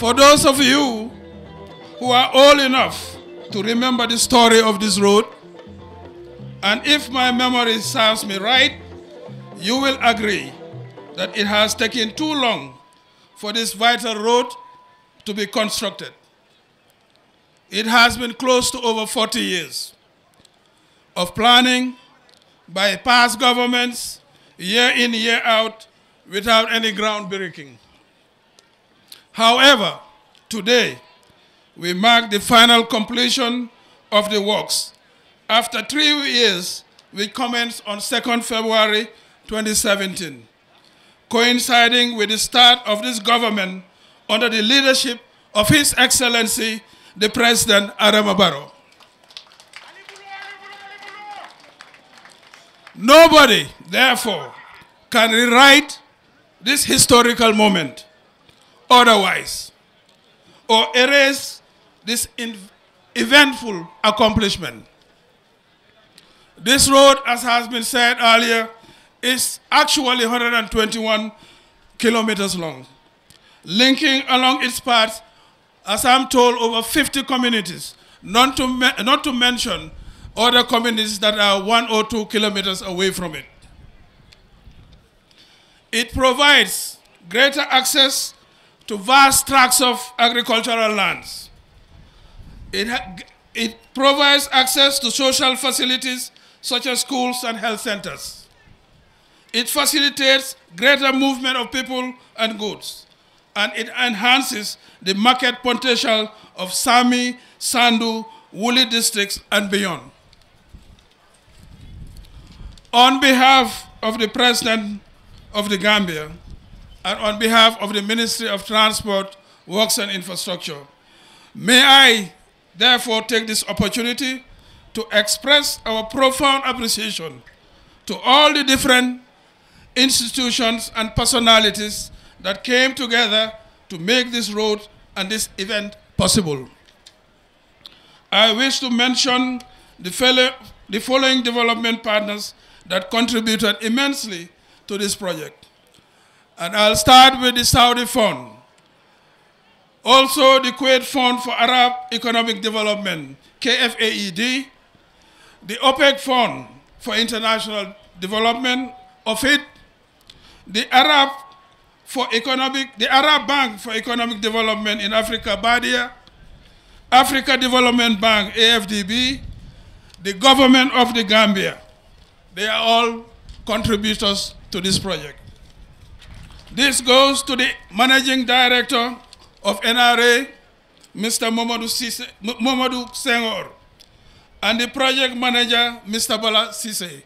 For those of you who are old enough to remember the story of this road, and if my memory serves me right, you will agree that it has taken too long for this vital road to be constructed. It has been close to over 40 years of planning by past governments, year in, year out, without any ground breaking. However, today, we mark the final completion of the works after three years, we commenced on 2nd February 2017, coinciding with the start of this government under the leadership of His Excellency, the President Adama Barrow. Nobody, therefore, can rewrite this historical moment otherwise or erase this eventful accomplishment. This road, as has been said earlier, is actually 121 kilometers long, linking along its path, as I'm told, over 50 communities, not to, not to mention other communities that are one or two kilometers away from it. It provides greater access to vast tracts of agricultural lands. It, it provides access to social facilities such as schools and health centers. It facilitates greater movement of people and goods, and it enhances the market potential of Sami, Sandu, Wuli districts, and beyond. On behalf of the President of the Gambia, and on behalf of the Ministry of Transport, Works and Infrastructure, may I therefore take this opportunity to express our profound appreciation to all the different institutions and personalities that came together to make this road and this event possible. I wish to mention the, fellow, the following development partners that contributed immensely to this project. And I'll start with the Saudi Fund. Also, the Kuwait Fund for Arab Economic Development, KFAED, the OPEC Fund for International Development, OFID, the Arab for Economic, the Arab Bank for Economic Development in Africa, BADEA, Africa Development Bank, AFDB, the government of the Gambia. They are all contributors to this project. This goes to the managing director of NRA, Mr. Momadou, Senghor, and the project manager, Mr. Bala Sise.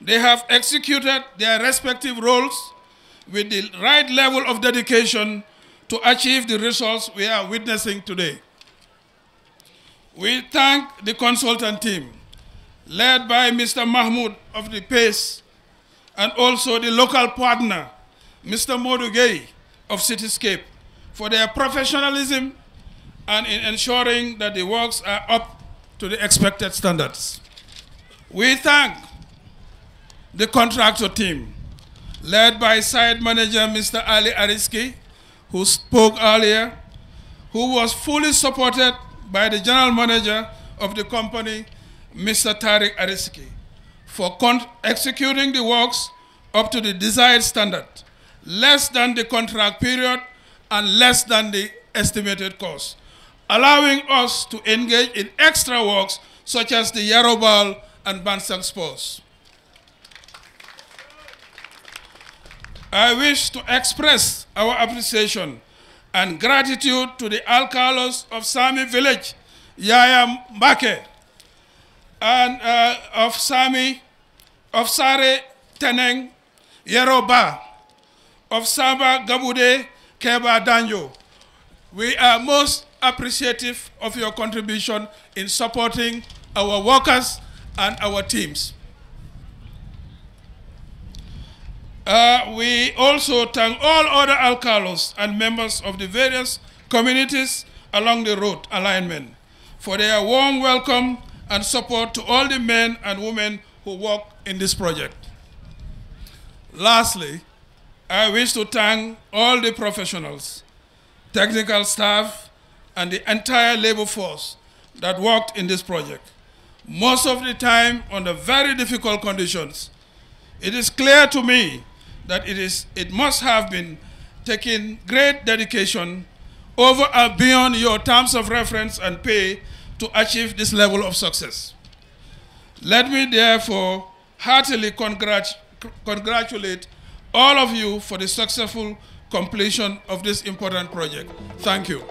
They have executed their respective roles with the right level of dedication to achieve the results we are witnessing today. We thank the consultant team, led by Mr. Mahmoud of the PACE, and also the local partner, Mr. Modu Gay of Cityscape, for their professionalism and in ensuring that the works are up to the expected standards. We thank the contractor team, led by site manager Mr. Ali Ariski, who spoke earlier, who was fully supported by the general manager of the company, Mr. Tariq Ariski, for executing the works up to the desired standard, less than the contract period and less than the estimated cost, allowing us to engage in extra works such as the Yarobal and Bansang sports. I wish to express our appreciation and gratitude to the alcalos of Sami village, Yaya Mbake, and uh, of Sami, of Sare Teneng, Yeroba, of Samba Gabude, Keba Danjo. We are most appreciative of your contribution in supporting our workers and our teams. Uh, we also thank all other alcalos and members of the various communities along the road alignment for their warm welcome and support to all the men and women who work in this project. Lastly, I wish to thank all the professionals technical staff, and the entire labor force that worked in this project. Most of the time under very difficult conditions. It is clear to me that it, is, it must have been taking great dedication over and beyond your terms of reference and pay to achieve this level of success. Let me therefore heartily congrat congratulate all of you for the successful completion of this important project. Thank you.